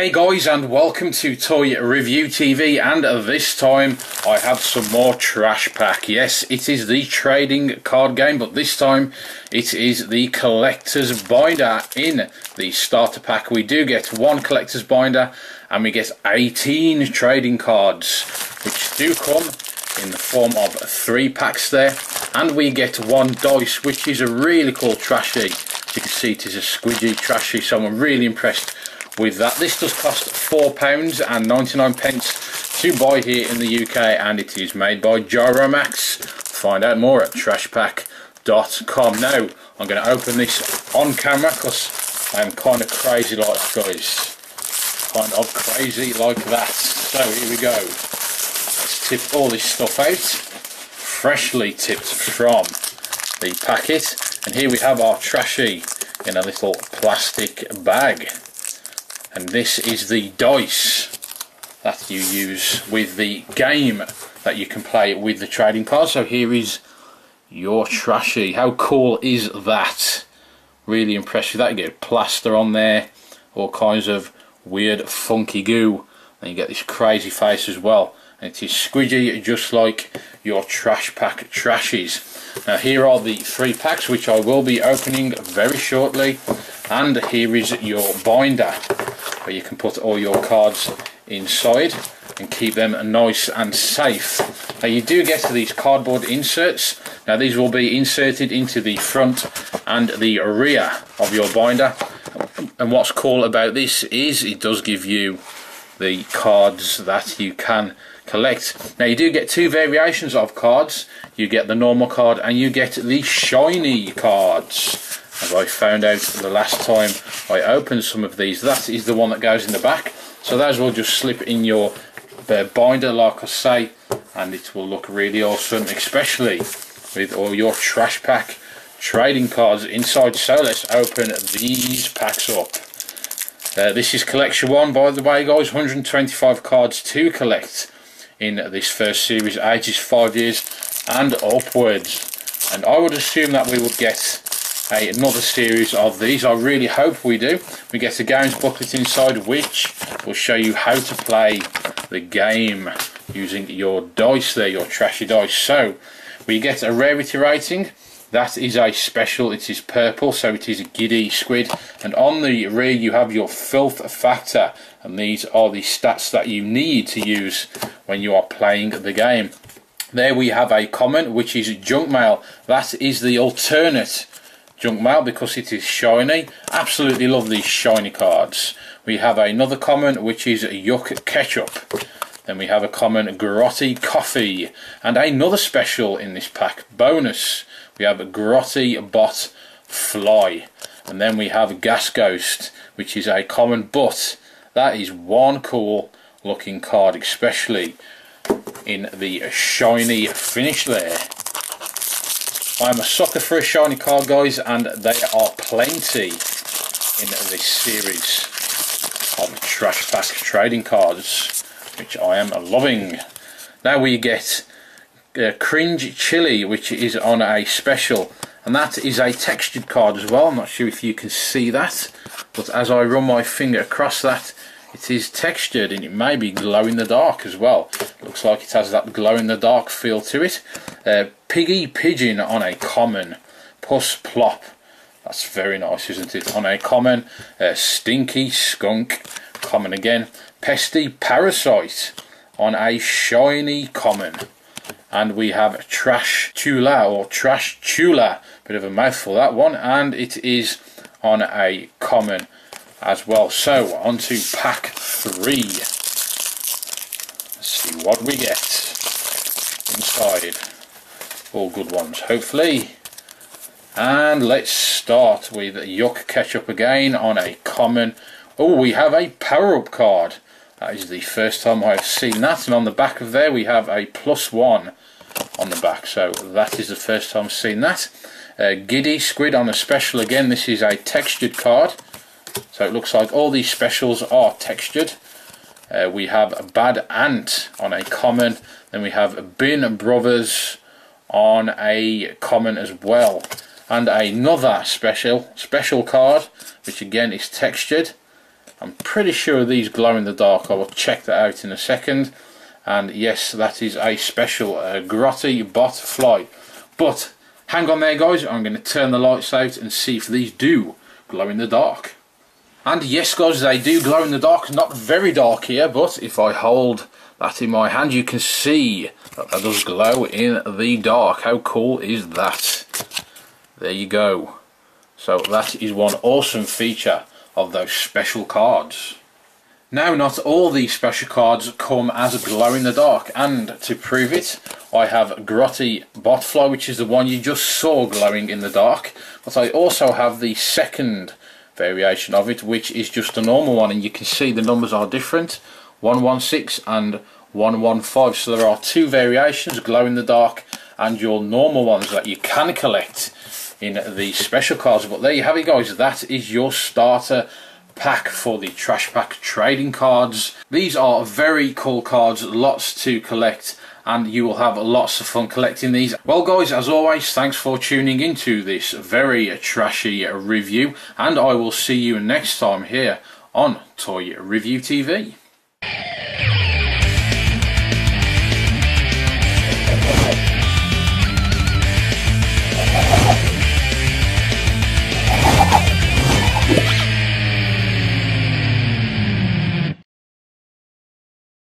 Hey guys and welcome to Toy Review TV and this time I have some more Trash Pack. Yes, it is the trading card game but this time it is the collector's binder in the starter pack. We do get one collector's binder and we get 18 trading cards which do come in the form of three packs there and we get one dice which is a really cool trashie. As you can see it is a squidgy trashie so I'm really impressed with that. This does cost £4 and 99 pence to buy here in the UK and it is made by Giromax. Find out more at trashpack.com. Now I'm going to open this on camera because I am kind of crazy like that guys. Kind of crazy like that. So here we go. Let's tip all this stuff out. Freshly tipped from the packet. And here we have our trashie in a little plastic bag and this is the dice that you use with the game that you can play with the trading cards so here is your trashie. How cool is that? Really impressive that. You get plaster on there all kinds of weird funky goo. And you get this crazy face as well. And it is squidgy just like your trash pack trashies. Now here are the three packs which I will be opening very shortly. And here is your binder where you can put all your cards inside and keep them nice and safe. Now you do get these cardboard inserts. Now these will be inserted into the front and the rear of your binder. And what's cool about this is it does give you the cards that you can collect. Now you do get two variations of cards. You get the normal card and you get the shiny cards as I found out the last time I opened some of these? That is the one that goes in the back. So those will just slip in your binder like I say and it will look really awesome especially with all your trash pack trading cards inside. So let's open these packs up. Uh, this is collection one by the way guys. 125 cards to collect in this first series ages 5 years and upwards. And I would assume that we would get another series of these. I really hope we do. We get a games booklet inside which will show you how to play the game using your dice there, your trashie dice. So we get a rarity rating. That is a special, it is purple, so it is a giddy squid. And on the rear you have your filth factor. And these are the stats that you need to use when you are playing the game. There we have a comment which is junk mail. That is the alternate junk mail because it is shiny. Absolutely love these shiny cards. We have another comment which is Yuck Ketchup. Then we have a common Grotty Coffee. And another special in this pack, bonus. We have a Grotty Bot Fly. And then we have Gas Ghost, which is a common but that is one cool looking card, especially in the shiny finish there. I'm a sucker for a shiny card guys and there are plenty in this series of trash pack trading cards which I am loving. Now we get uh, Cringe Chili which is on a special and that is a textured card as well. I'm not sure if you can see that but as I run my finger across that it is textured and it may be glow in the dark as well. Looks like it has that glow in the dark feel to it. Piggy Pigeon on a common. Puss Plop. That's very nice, isn't it? On a common. Stinky Skunk. Common again. Pesty Parasite on a shiny common. And we have Trash Chula or Trash Chula. Bit of a mouthful that one. And it is on a common as well. So on to pack three. Let's see what we get inside all good ones hopefully. And let's start with Yuck Ketchup again on a common oh we have a power up card. That is the first time I've seen that and on the back of there we have a plus one on the back. So that is the first time I've seen that. Uh, Giddy Squid on a special again. This is a textured card. So it looks like all these specials are textured. Uh, we have a Bad Ant on a common. Then we have Bin Brothers on a comment as well. And another special special card which again is textured. I'm pretty sure these glow in the dark. I will check that out in a second. And yes that is a special uh, grotty bot fly but hang on there guys. I'm going to turn the lights out and see if these do glow in the dark and yes guys they do glow in the dark. Not very dark here but if I hold that in my hand you can see that that does glow in the dark. How cool is that? There you go. So that is one awesome feature of those special cards. Now not all these special cards come as glow in the dark. And to prove it I have Grotty Botfly which is the one you just saw glowing in the dark. But I also have the second variation of it which is just a normal one and you can see the numbers are different. 116 and 115 so there are two variations glow in the dark and your normal ones that you can collect in the special cards but there you have it guys. That is your starter pack for the trash pack trading cards. These are very cool cards lots to collect and you will have lots of fun collecting these. Well guys, as always, thanks for tuning into this very trashy review and I will see you next time here on Toy Review TV.